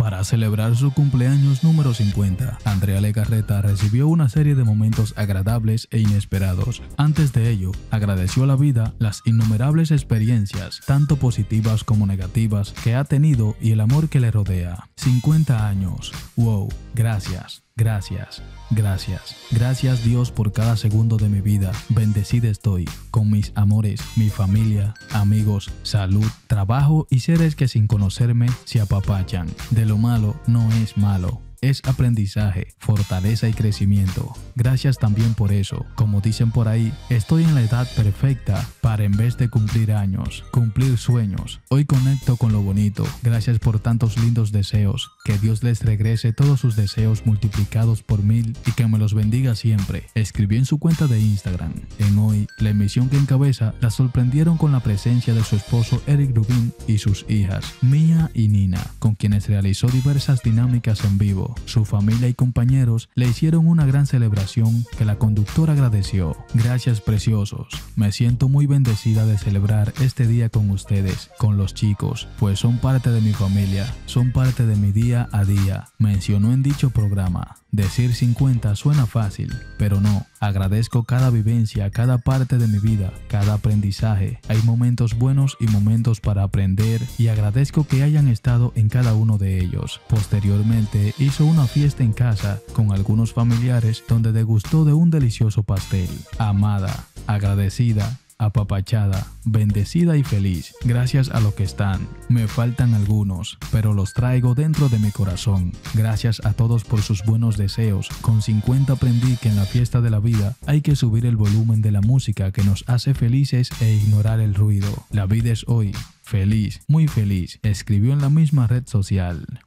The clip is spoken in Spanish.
Para celebrar su cumpleaños número 50, Andrea Legarreta recibió una serie de momentos agradables e inesperados. Antes de ello, agradeció a la vida las innumerables experiencias, tanto positivas como negativas, que ha tenido y el amor que le rodea. 50 años. Wow, gracias. Gracias, gracias, gracias Dios por cada segundo de mi vida. Bendecida estoy con mis amores, mi familia, amigos, salud, trabajo y seres que sin conocerme se apapachan. De lo malo no es malo es aprendizaje, fortaleza y crecimiento. Gracias también por eso. Como dicen por ahí, estoy en la edad perfecta para en vez de cumplir años, cumplir sueños. Hoy conecto con lo bonito. Gracias por tantos lindos deseos. Que Dios les regrese todos sus deseos multiplicados por mil y que me los bendiga siempre. Escribió en su cuenta de Instagram. En hoy, la emisión que encabeza la sorprendieron con la presencia de su esposo Eric Rubin y sus hijas, Mia y Nina, con quienes realizó diversas dinámicas en vivo su familia y compañeros le hicieron una gran celebración que la conductora agradeció. Gracias preciosos, me siento muy bendecida de celebrar este día con ustedes, con los chicos, pues son parte de mi familia, son parte de mi día a día, mencionó en dicho programa. Decir 50 suena fácil, pero no. Agradezco cada vivencia, cada parte de mi vida, cada aprendizaje. Hay momentos buenos y momentos para aprender y agradezco que hayan estado en cada uno de ellos. Posteriormente hizo una fiesta en casa con algunos familiares donde degustó de un delicioso pastel. Amada, agradecida, apapachada, bendecida y feliz, gracias a lo que están. Me faltan algunos, pero los traigo dentro de mi corazón. Gracias a todos por sus buenos deseos. Con 50 aprendí que en la fiesta de la vida hay que subir el volumen de la música que nos hace felices e ignorar el ruido. La vida es hoy. Feliz, muy feliz, escribió en la misma red social.